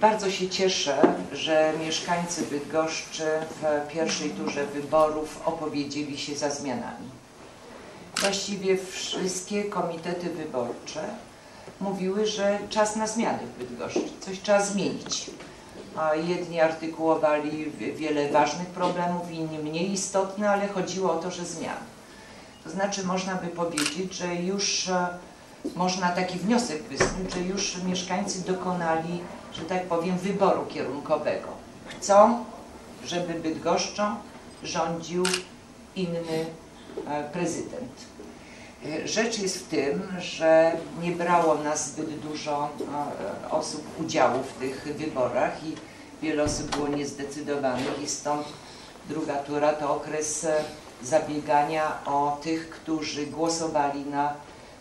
Bardzo się cieszę, że mieszkańcy Bydgoszczy w pierwszej turze wyborów opowiedzieli się za zmianami. Właściwie wszystkie komitety wyborcze mówiły, że czas na zmiany w Bydgoszczy, coś trzeba zmienić. Jedni artykułowali wiele ważnych problemów, inni mniej istotne, ale chodziło o to, że zmiany. To znaczy można by powiedzieć, że już e, można taki wniosek wysnuć, że już mieszkańcy dokonali, że tak powiem, wyboru kierunkowego. Chcą, żeby Bydgoszczą rządził inny e, prezydent. E, Rzecz jest w tym, że nie brało nas zbyt dużo osób udziału w tych wyborach i wiele osób było niezdecydowanych i stąd druga tura to okres zabiegania o tych, którzy głosowali na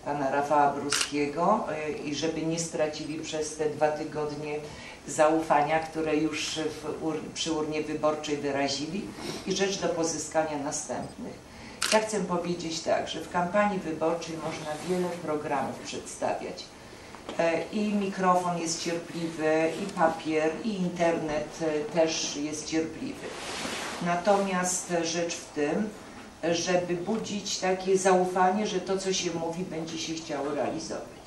pana Rafała Bruskiego e, i żeby nie stracili przez te dwa tygodnie zaufania, które już ur, przy urnie wyborczej wyrazili i rzecz do pozyskania następnych. Ja chcę powiedzieć tak, że w kampanii wyborczej można wiele programów przedstawiać. E, I mikrofon jest cierpliwy, i papier, i internet e, też jest cierpliwy. Natomiast rzecz w tym, żeby budzić takie zaufanie, że to, co się mówi, będzie się chciało realizować.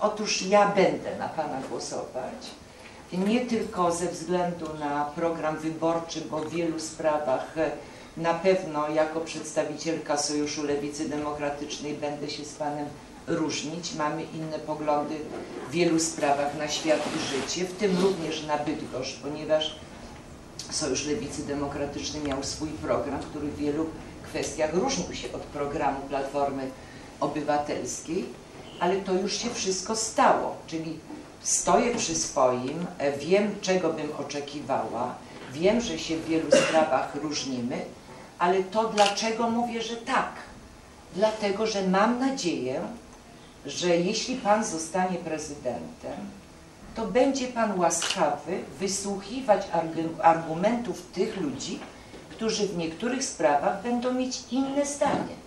Otóż ja będę na Pana głosować, nie tylko ze względu na program wyborczy, bo w wielu sprawach e, na pewno jako przedstawicielka Sojuszu Lewicy Demokratycznej będę się z Panem różnić. Mamy inne poglądy w wielu sprawach na świat i życie, w tym również na Bydgoszcz, ponieważ Sojusz Lewicy Demokratycznej miał swój program, który w wielu kwestiach różnił się od programu Platformy Obywatelskiej, ale to już się wszystko stało, czyli stoję przy swoim, e, wiem czego bym oczekiwała, wiem, że się w wielu sprawach różnimy, ale to dlaczego mówię, że tak? Dlatego, że mam nadzieję, że jeśli Pan zostanie prezydentem, to będzie Pan łaskawy wysłuchiwać argumentów tych ludzi, którzy w niektórych sprawach będą mieć inne zdanie.